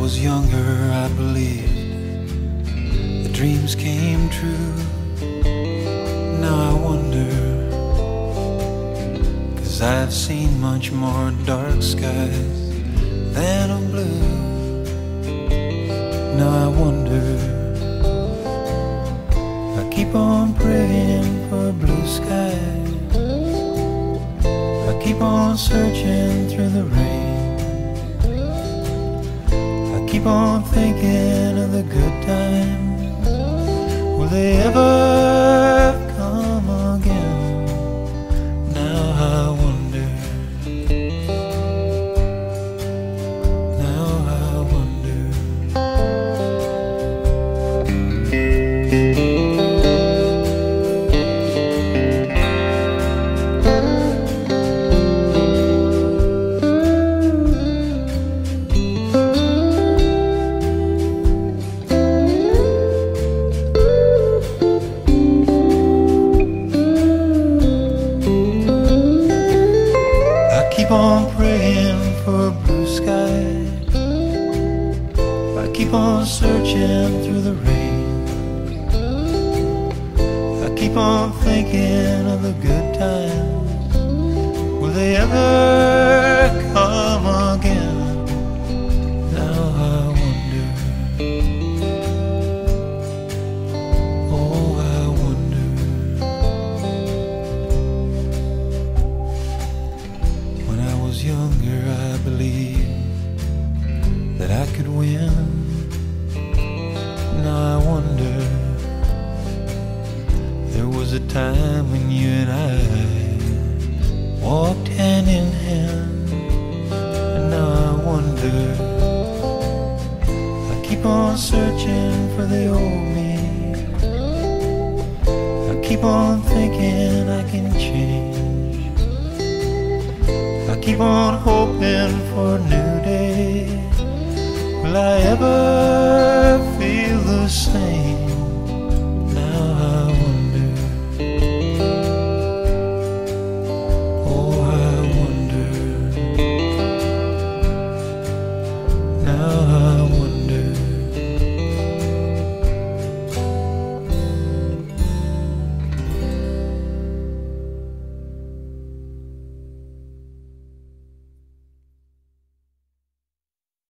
was younger, I believed the dreams came true. Now I wonder, cause I've seen much more dark skies than a blue. Now I wonder, I keep on praying for blue skies. I keep on searching through the rain. Keep on thinking of the good times. Will they ever keep on searching through the rain. I keep on thinking of the good times. Will they ever come again? Now I wonder. Oh, I wonder. When I was younger, I believed that I could win. Was a time when you and I walked hand in hand. And now I wonder. I keep on searching for the old me. I keep on thinking I can change. I keep on hoping for a new day. Will I ever